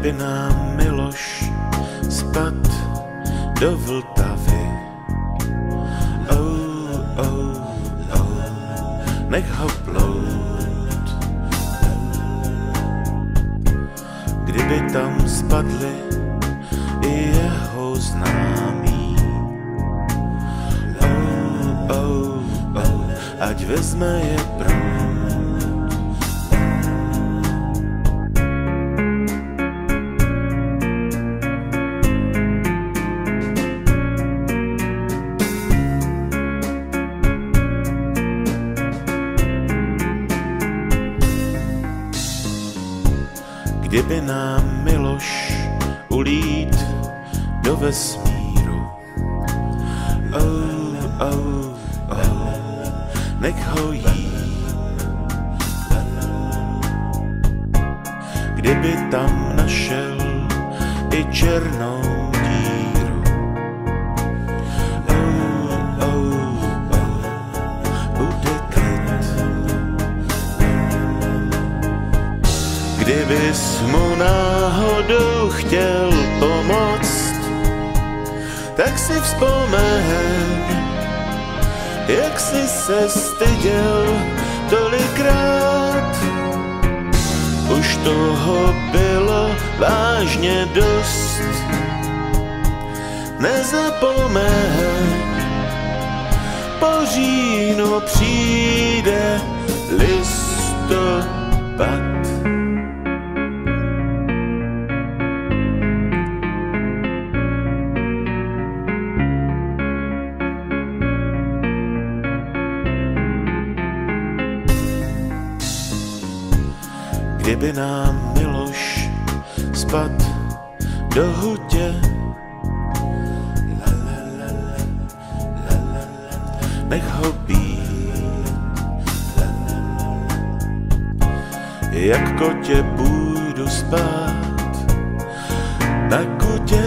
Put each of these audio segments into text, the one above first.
kdyby nám Miloš spad do Vltavy. Oh, oh, oh, nech ho plout. Kdyby tam spadli i jeho známí. Oh, oh, oh, ať vezme je prout. Kdyby nám Miloš ulít do vesmíru. Oh, oh, oh, nech ho jít. Kdyby tam našel i černou Kdybys mu náhodou chtěl pomoct, tak si vzpomeň, jak jsi se styděl tolikrát. Už toho bylo vážně dost. Nezapomeň, po říjnu přijde kdyby nám Miloš spad do hutě. Nech ho být, jak kotě půjdu spát na kutě.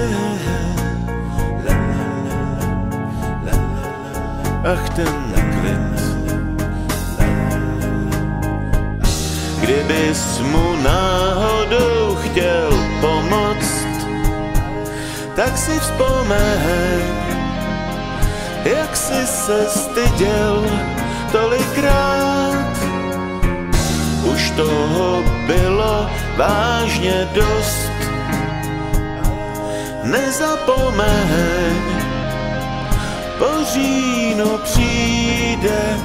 Ach ten klid, kdybys mu náhodou chtěl pomoct, tak si vzpomeň, jak jsi se styděl tolikrát. Už toho bylo vážně dost. Nezapomeň, po říjnu přijde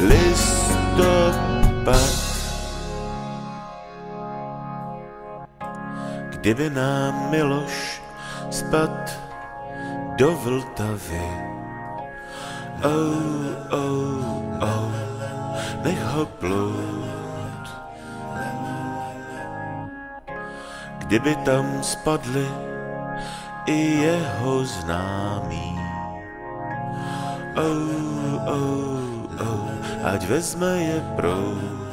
listopad. Kdyby nám Miloš spad do Vltavy. Oh, oh, oh, nech ho plout. Kdyby tam spadli i jeho známí. Oh, oh, oh, ať vezme je prout.